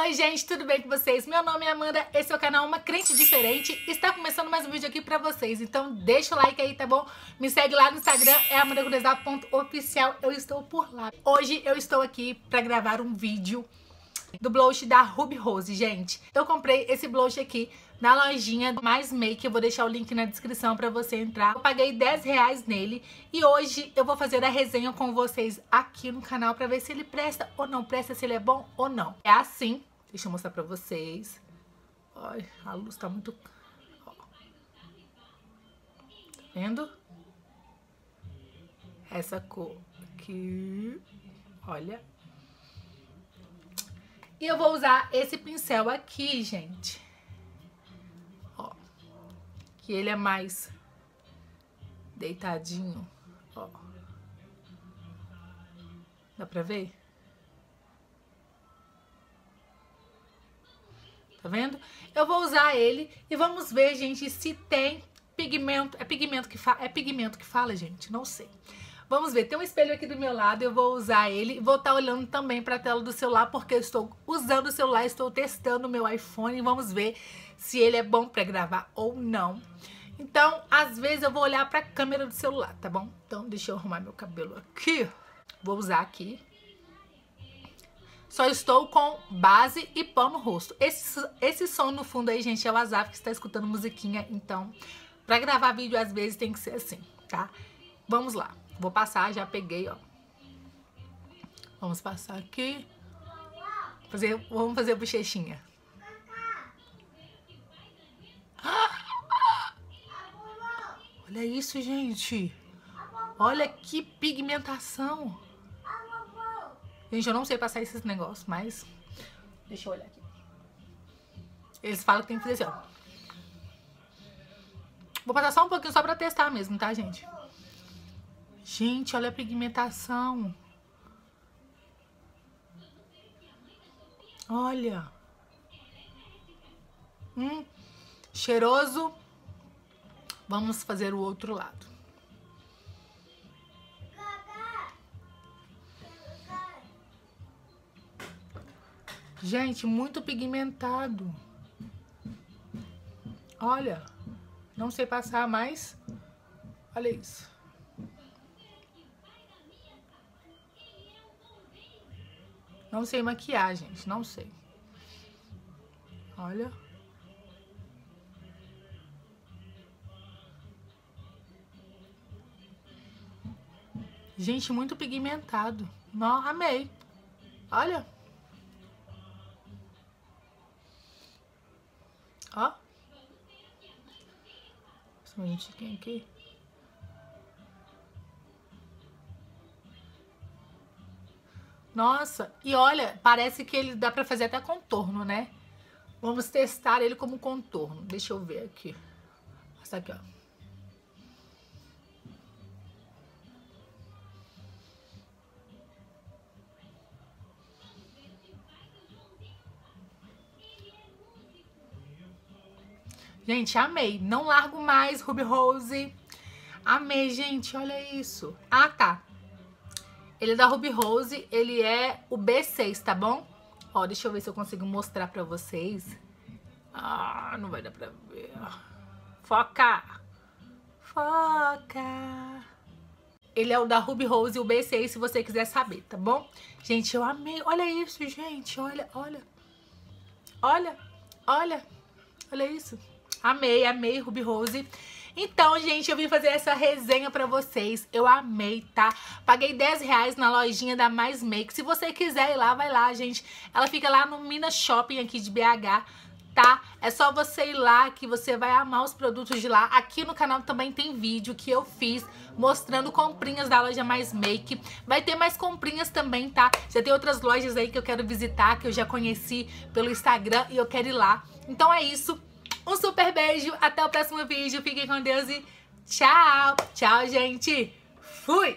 Oi gente, tudo bem com vocês? Meu nome é Amanda, esse é o canal Uma Crente Diferente Está começando mais um vídeo aqui pra vocês Então deixa o like aí, tá bom? Me segue lá no Instagram, é amandagunezal.oficial Eu estou por lá Hoje eu estou aqui pra gravar um vídeo do blush da Ruby Rose, gente. Eu comprei esse blush aqui na lojinha Mais Make, eu vou deixar o link na descrição pra você entrar. Eu paguei 10 reais nele e hoje eu vou fazer a resenha com vocês aqui no canal pra ver se ele presta ou não presta, se ele é bom ou não. É assim, deixa eu mostrar pra vocês. Ai, a luz tá muito... Ó. Tá vendo? Essa cor aqui, olha, e eu vou usar esse pincel aqui, gente. Que ele é mais deitadinho, ó. Dá pra ver? Tá vendo? Eu vou usar ele e vamos ver, gente, se tem pigmento. É pigmento que fala? É pigmento que fala, gente? Não sei. Vamos ver, tem um espelho aqui do meu lado, eu vou usar ele. Vou estar tá olhando também para a tela do celular, porque eu estou usando o celular, estou testando o meu iPhone. Vamos ver se ele é bom para gravar ou não. Então, às vezes eu vou olhar para a câmera do celular, tá bom? Então, deixa eu arrumar meu cabelo aqui. Vou usar aqui. Só estou com base e pó no rosto. Esse, esse som no fundo aí, gente, é o Azaf que está escutando musiquinha. Então, para gravar vídeo, às vezes tem que ser assim, tá? Vamos lá. Vou passar, já peguei, ó. Vamos passar aqui. Fazer, vamos fazer bochechinha. Olha isso, gente. Olha que pigmentação. Gente, eu não sei passar esses negócios, mas... Deixa eu olhar aqui. Eles falam que tem que fazer assim, ó. Vou passar só um pouquinho só pra testar mesmo, tá, gente? Gente, olha a pigmentação. Olha. Hum, cheiroso. Vamos fazer o outro lado. Gente, muito pigmentado. Olha, não sei passar mais. Olha isso. Não sei maquiar, gente. Não sei. Olha. Gente, muito pigmentado. Não, amei. Olha. Ó. Um gente aqui. Nossa, e olha, parece que ele dá pra fazer até contorno, né? Vamos testar ele como contorno. Deixa eu ver aqui. Essa aqui, ó. Gente, amei. Não largo mais, Ruby Rose. Amei, gente. Olha isso. Ah, tá. Ele é da Ruby Rose, ele é o B6, tá bom? Ó, deixa eu ver se eu consigo mostrar pra vocês. Ah, não vai dar pra ver. Foca! Foca! Ele é o da Ruby Rose, o B6, se você quiser saber, tá bom? Gente, eu amei. Olha isso, gente. Olha, olha. Olha, olha. Olha isso. Amei, amei Ruby Rose. Então, gente, eu vim fazer essa resenha pra vocês. Eu amei, tá? Paguei 10 reais na lojinha da Mais Make. Se você quiser ir lá, vai lá, gente. Ela fica lá no Minas Shopping aqui de BH tá? É só você ir lá que você vai amar os produtos de lá. Aqui no canal também tem vídeo que eu fiz mostrando comprinhas da loja Mais Make. Vai ter mais comprinhas também, tá? Já tem outras lojas aí que eu quero visitar, que eu já conheci pelo Instagram e eu quero ir lá. Então é isso. Um super beijo, até o próximo vídeo. Fiquem com Deus e tchau. Tchau, gente. Fui!